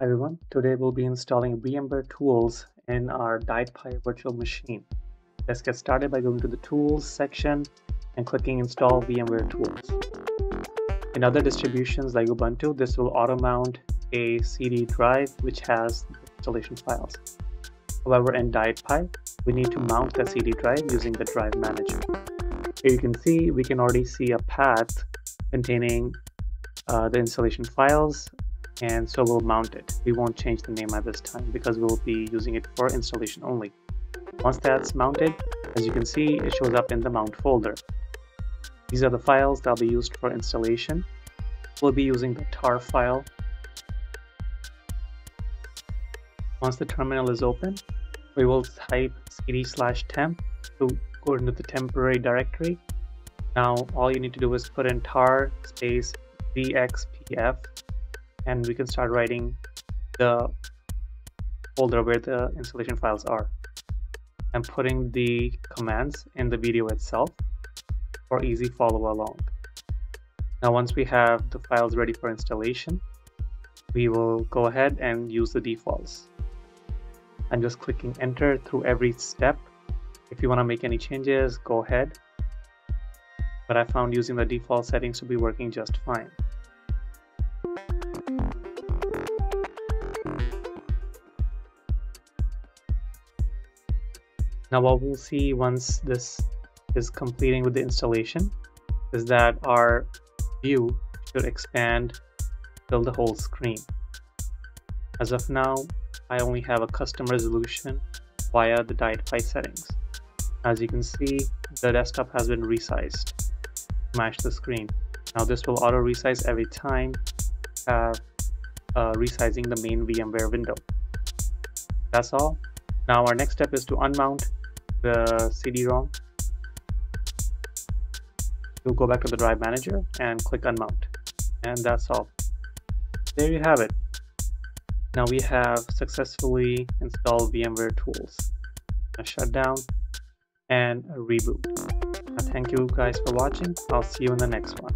Hi everyone, today we'll be installing VMware tools in our DietPi virtual machine. Let's get started by going to the tools section and clicking install VMware tools. In other distributions like Ubuntu, this will auto mount a CD drive which has installation files. However, in DietPi, we need to mount the CD drive using the drive manager. Here you can see, we can already see a path containing uh, the installation files and so we'll mount it. We won't change the name at this time because we'll be using it for installation only. Once that's mounted, as you can see, it shows up in the mount folder. These are the files that'll be used for installation. We'll be using the tar file. Once the terminal is open, we will type cd slash temp to go into the temporary directory. Now all you need to do is put in tar space vxpf and we can start writing the folder where the installation files are and putting the commands in the video itself for easy follow along. Now once we have the files ready for installation, we will go ahead and use the defaults. I'm just clicking enter through every step. If you want to make any changes, go ahead. But I found using the default settings to be working just fine. Now what we'll see once this is completing with the installation is that our view should expand fill the whole screen. As of now, I only have a custom resolution via the DietPi settings. As you can see, the desktop has been resized to match the screen. Now this will auto resize every time uh, uh, resizing the main VMware window. That's all. Now our next step is to unmount the CD-ROM, you'll go back to the drive manager and click unmount. And that's all. There you have it. Now we have successfully installed VMware tools. A shutdown and a reboot. thank you guys for watching. I'll see you in the next one.